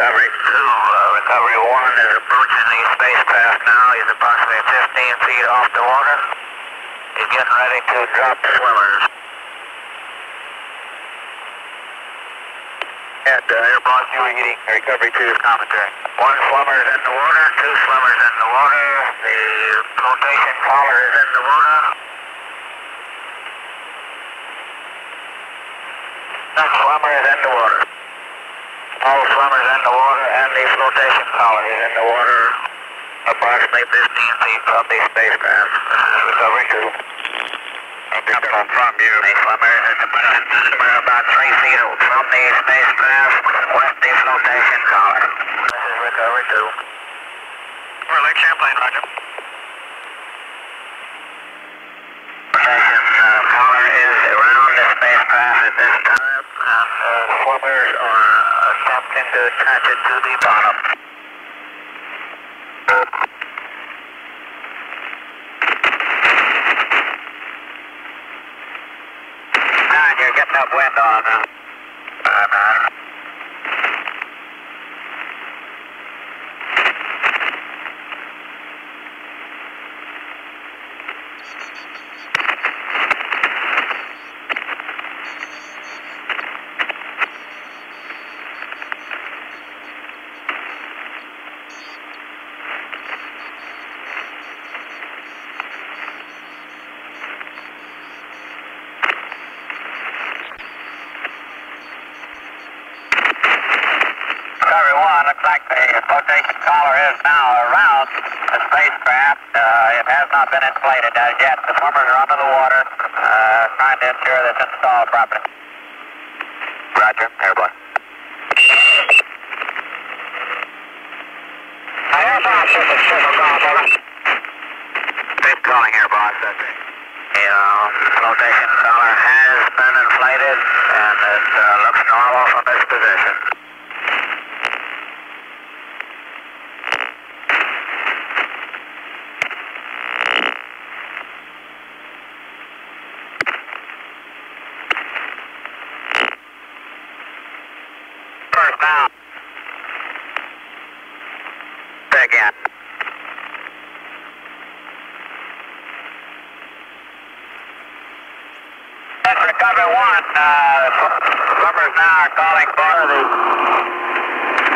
Recovery 2, uh, Recovery 1 is approaching the spacecraft now. He's approximately 15 feet off the water. He's getting ready to drop the swimmers. And uh, Airboss, you are getting Recovery 2's commentary. One swimmer is in the water, two swimmers in the water. The flotation collar is in the water. That swimmer is in the water. All swimmers in the water and the flotation collar is in the water approximately 15 feet from the spacecraft. This is Recovery 2. Coming from you. The swimmer is about three feet from the spacecraft with the flotation collar. This is Recovery 2. We're Lake Champlain, Roger. Flotation uh, collar is around the spacecraft at this time, and uh, swimmers are attempting to attach it to the bottom. Nine, you're getting upwind on. Uh, uh, nine. Recovery 1, looks like the flotation collar is now around the spacecraft. Uh, it has not been inflated as yet. The swimmers are under the water, uh, trying to ensure that it's installed properly. Roger, airborne. Airboss, this is Civil Golf, over. Big calling here, boss. That's it. The uh, flotation collar has been inflated, and it uh, looks normal from its position. First now. Again. That's recovery one. Uh, swimmers now are calling for the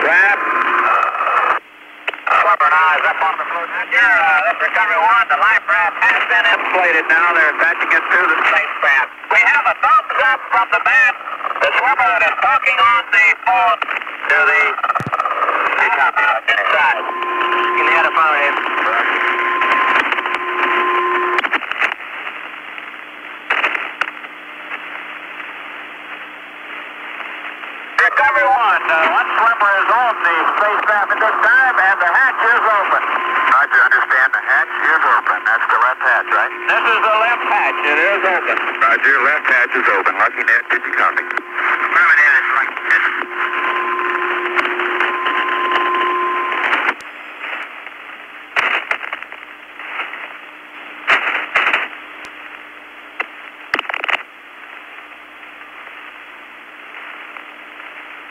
grab. Swimmer now is up on the float. Here, uh, that's recovery one. The life raft has been inflated now. They're attaching it to the spacecraft. We have a thumbs up from the man, the swimmer that is talking on the phone to the astronaut inside. Can you hear the phone in? Recovery one. Uh, one swimmer is on the spacecraft at this time, and the hatch is open. Roger, understand the hatch is open. That's the left hatch, right? This is the left hatch. It is open. Roger, left hatch is open. Lucky Net, did you copy? Affirmative, it's Lucky Net.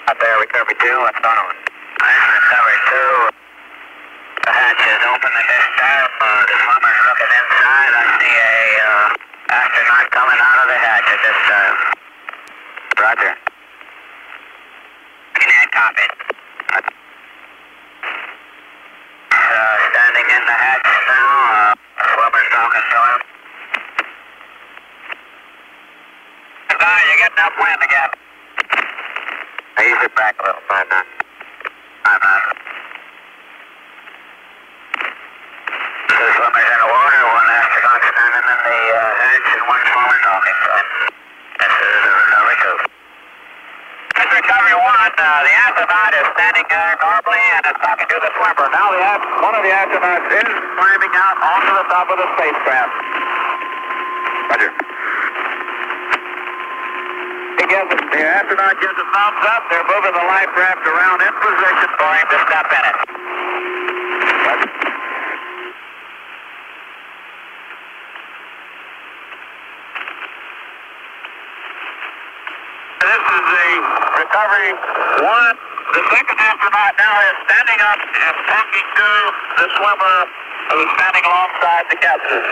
Up there, recovery two, what's going on? That's recovery two. The hatch is open at this time. Uh, the swimmer's looking inside. I see a uh, astronaut coming out of the hatch at this time. Roger. Can copy? Uh, standing in the hatch now. Uh, swimmer's talking to him. Guy, you're getting upwind again. Ease it back a little, five nine. Five nine. Two swimmers in the water, one astronaut standing in the uh, hatch, and one swimmer talking to him. This is uh, recovery two. This is Uh, the astronaut is standing there normally and is talking to the swimmer. Now the one of the astronauts is climbing out onto the top of the spacecraft. Roger. He gives the astronaut gives a thumbs up. They're moving the life raft around in position for him to step in it. One the second astronaut now is standing up and talking to the swimmer who's standing alongside the captain.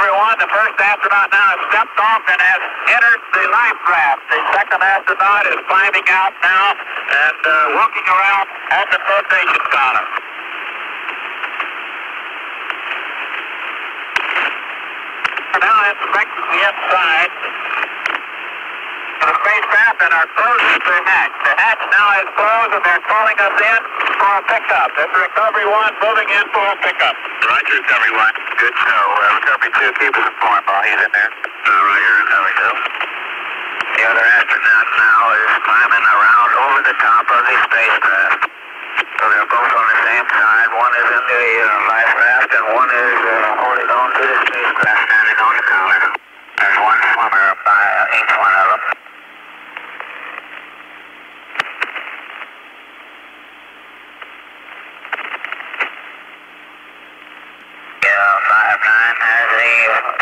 Everyone, the first astronaut now has stepped off and has entered the life raft. The second astronaut is climbing out now and uh, walking around at the flotation collar. We're now inspecting the inside of the spacecraft and are closing the hatch. The hatch now is closed and they're calling us in for a pickup. This is Recovery 1 moving in for a pickup. Roger, Recovery 1. Good show. Uh, recovery 2, keep us informed while he's in there. Uh, Roger, Recovery 2. The other astronaut now is climbing around over the top of the spacecraft. So they're both on the same side. One is in the uh, life raft and one is uh, holding on to the spacecraft standing on the collar. There's one swimmer by uh, each one of them. Yeah, five nine has a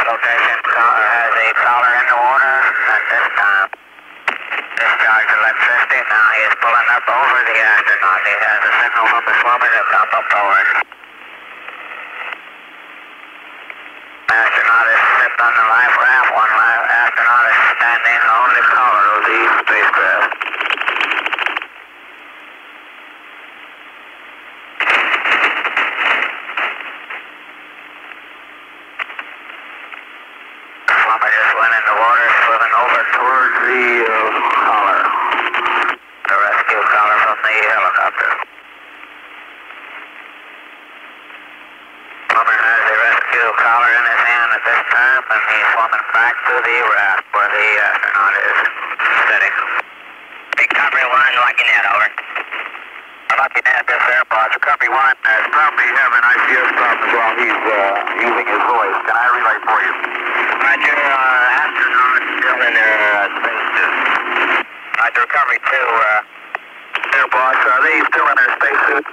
flotation collar, has a collar in the water at this time. Discharge electricity. Now he is pulling up over the astronaut. He has a signal from the swimmer to come up forward. Astronaut is sipped on the life raft. One life astronaut is standing on the collar of the spacecraft. Swimmer just went in the water, swimming over towards the uh, collar. The rescue collar from the helicopter. Swimmer has the rescue collar in his hand at this time, and he's swimming back to the raft where the astronaut is sitting. Recovery 1, Lucky Net, over. Lucky Net, this airport. Recovery 1 probably having ICS problems while he's uh, using his voice. Can I relay for you? Roger, uh, astronaut still in their uh, spacesuit. Roger, recovery two, uh, air boss, are they still in their spacesuit?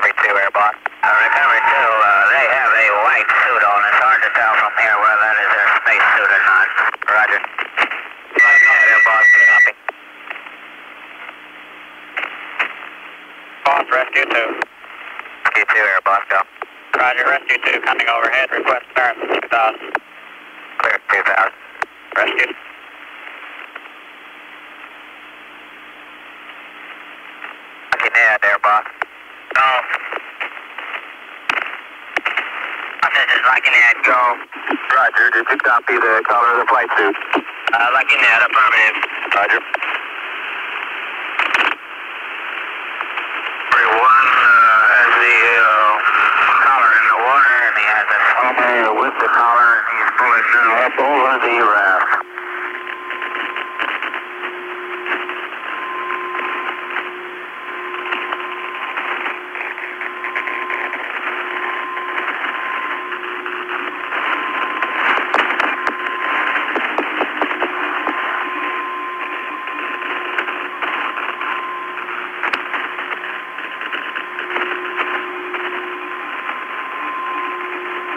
Recovery two, air boss. Uh, recovery two, uh, they have a white suit on. It's hard to tell from here whether that is their spacesuit or not. Roger. Air boss, copy. Boss, rescue two. Rescue 2, air boss, go. Roger, rescue 2 coming overhead, request clearance 2000. Clear 2000. Rescue. Lucky Ned, air boss. No. This is Lucky Ned, go. Roger, did you copy the color of the flight suit? Uh, Lucky Ned, affirmative. Roger. Everyone uh, has the uh, collar in the water, and he has a swimmer with the collar, and he's pulling now up over the raft.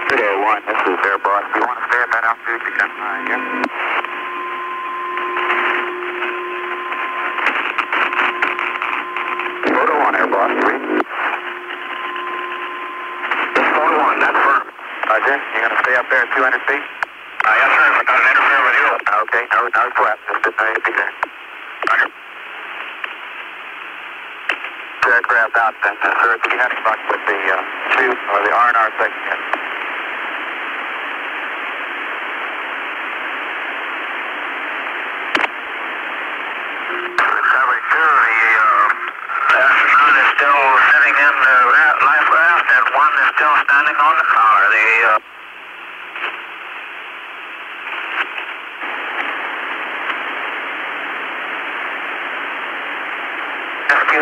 Good day, one. This is Air Boss. Do you want to stay at that altitude? Become uh, yeah. Photo one, Air Boss. Three. This photo one. That's firm. Roger. You gonna stay up there at 200 feet? Uh, yes, sir. If it doesn't interfere with you. Okay. No, no sweat. Just didn't know you'd be there. Roger. Aircraft out then, uh, sir. If you had with the uh, chute or the R&R section. Recovery two, the uh, astronaut is still sitting in the ra- life raft, and one is still standing on the collar. The uh,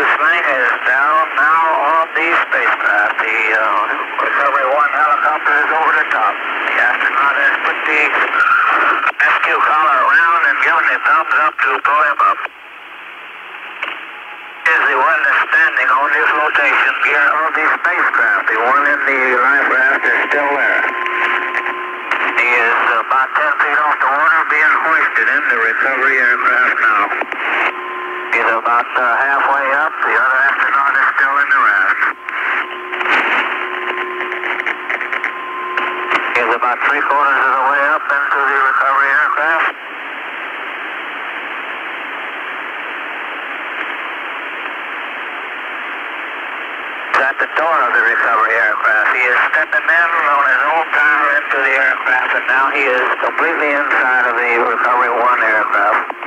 swing is down now on the spacecraft. The uh, recovery one helicopter is over the top. The astronaut has put the rescue collar around and given the thumbs up to pull him up is the one that's standing on the flotation gear of the spacecraft. The one in the life raft is still there. He is about 10 feet off the water being hoisted in the recovery aircraft now. He's about uh, halfway up. The other astronaut is still in the raft. He's about three quarters of the way up into the recovery aircraft. He's at the door of the recovery aircraft. He is stepping in on his own power into the aircraft, and now he is completely inside of the recovery one aircraft.